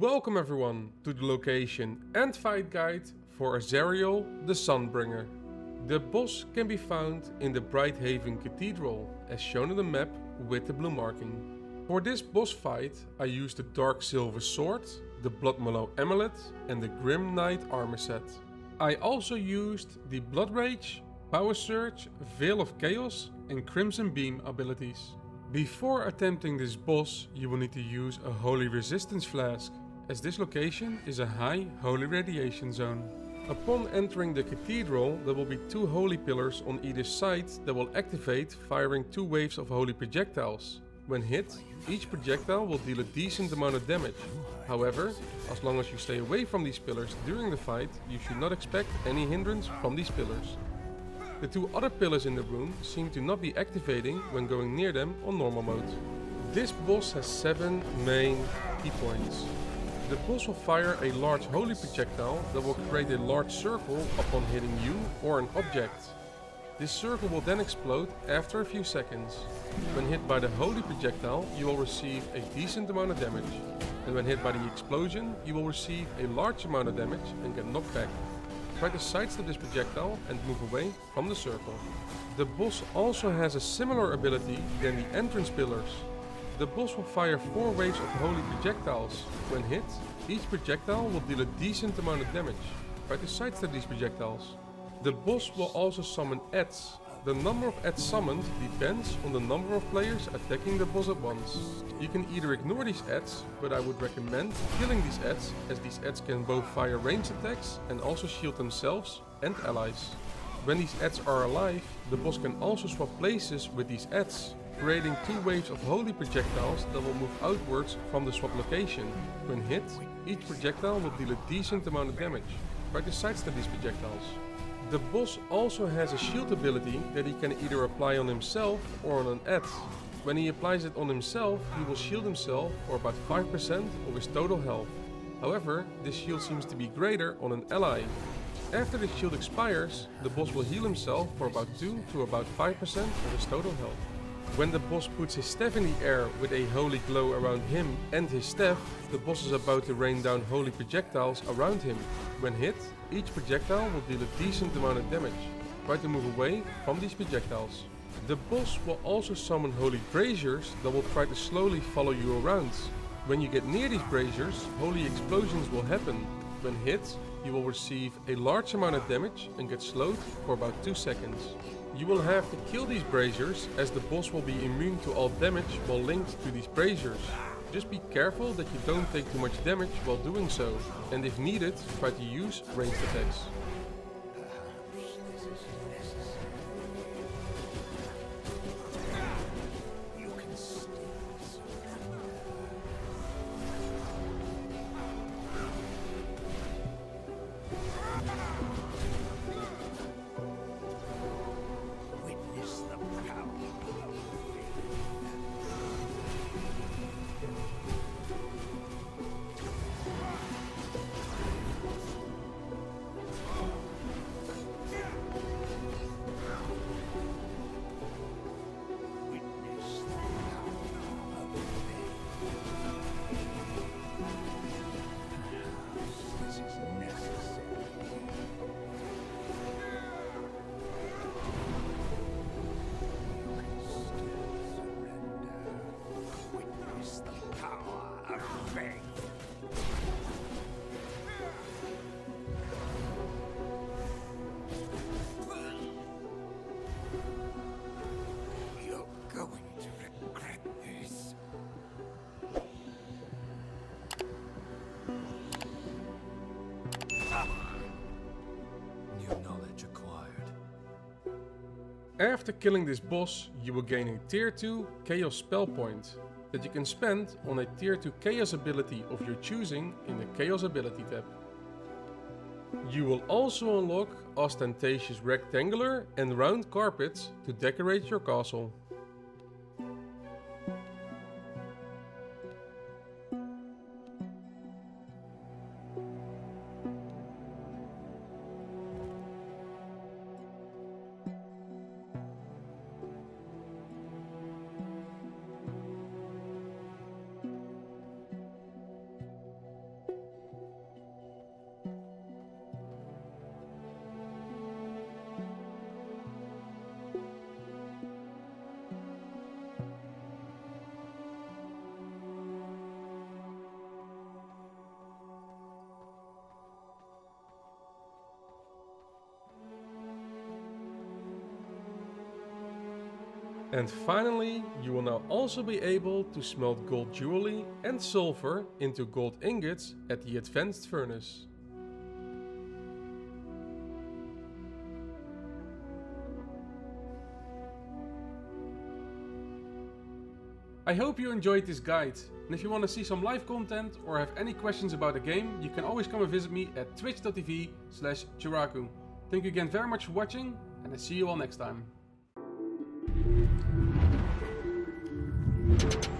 Welcome everyone to the location and fight guide for Azariel the Sunbringer. The boss can be found in the Brighthaven Cathedral as shown on the map with the blue marking. For this boss fight I used the Dark Silver Sword, the Blood Bloodmallow Amulet and the Grim Knight armor set. I also used the Blood Rage, Power Surge, Veil of Chaos and Crimson Beam abilities. Before attempting this boss you will need to use a Holy Resistance Flask as this location is a high Holy Radiation zone. Upon entering the cathedral there will be two holy pillars on either side that will activate firing two waves of holy projectiles. When hit, each projectile will deal a decent amount of damage. However, as long as you stay away from these pillars during the fight, you should not expect any hindrance from these pillars. The two other pillars in the room seem to not be activating when going near them on normal mode. This boss has 7 main key points. The boss will fire a large holy projectile that will create a large circle upon hitting you or an object. This circle will then explode after a few seconds. When hit by the holy projectile, you will receive a decent amount of damage. And when hit by the explosion, you will receive a large amount of damage and get knocked back. Try to sidestep this projectile and move away from the circle. The boss also has a similar ability than the entrance pillars. The boss will fire 4 waves of holy projectiles. When hit, each projectile will deal a decent amount of damage. Try to sidestep these projectiles. The boss will also summon adds. The number of adds summoned depends on the number of players attacking the boss at once. You can either ignore these adds, but I would recommend killing these adds, as these adds can both fire ranged attacks and also shield themselves and allies. When these adds are alive, the boss can also swap places with these adds, creating two waves of holy projectiles that will move outwards from the swap location. When hit, each projectile will deal a decent amount of damage. Try to these projectiles. The boss also has a shield ability that he can either apply on himself or on an add. When he applies it on himself, he will shield himself for about 5% of his total health. However, this shield seems to be greater on an ally. After the shield expires, the boss will heal himself for about 2 to about 5% of his total health. When the boss puts his staff in the air with a holy glow around him and his staff, the boss is about to rain down holy projectiles around him. When hit, each projectile will deal a decent amount of damage. Try to move away from these projectiles. The boss will also summon holy braziers that will try to slowly follow you around. When you get near these braziers, holy explosions will happen. When hit, you will receive a large amount of damage and get slowed for about 2 seconds. You will have to kill these braziers as the boss will be immune to all damage while linked to these braziers. Just be careful that you don't take too much damage while doing so, and if needed, try to use ranged attacks. After killing this boss, you will gain a tier 2 Chaos spell point that you can spend on a tier 2 Chaos ability of your choosing in the Chaos ability tab. You will also unlock ostentatious rectangular and round carpets to decorate your castle. And finally, you will now also be able to smelt gold jewelry and silver into gold ingots at the advanced furnace. I hope you enjoyed this guide, and if you want to see some live content or have any questions about the game, you can always come and visit me at twitch.tv slash. Thank you again very much for watching, and I see you all next time you